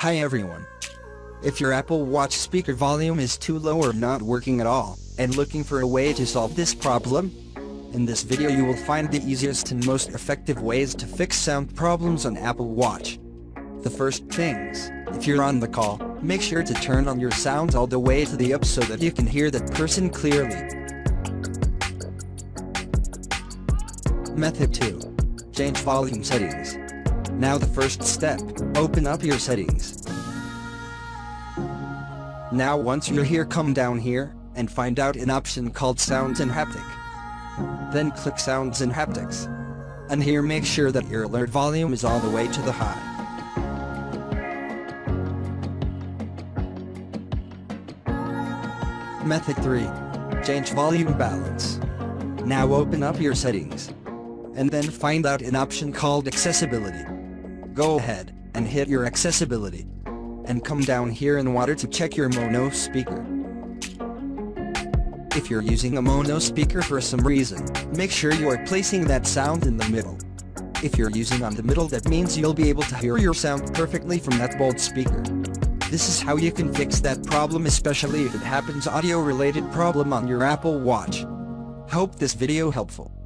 Hi everyone. If your Apple Watch speaker volume is too low or not working at all, and looking for a way to solve this problem, in this video you will find the easiest and most effective ways to fix sound problems on Apple Watch. The first things, if you're on the call, make sure to turn on your sound all the way to the up so that you can hear that person clearly. Method 2. Change volume settings. Now the first step, open up your settings. Now once you're here come down here, and find out an option called Sounds and Haptic. Then click Sounds and Haptics. And here make sure that your alert volume is all the way to the high. Method 3. Change volume balance. Now open up your settings. And then find out an option called accessibility. Go ahead and hit your accessibility. And come down here in water to check your mono speaker. If you're using a mono speaker for some reason, make sure you are placing that sound in the middle. If you're using on the middle that means you'll be able to hear your sound perfectly from that bold speaker. This is how you can fix that problem especially if it happens audio related problem on your Apple Watch. Hope this video helpful.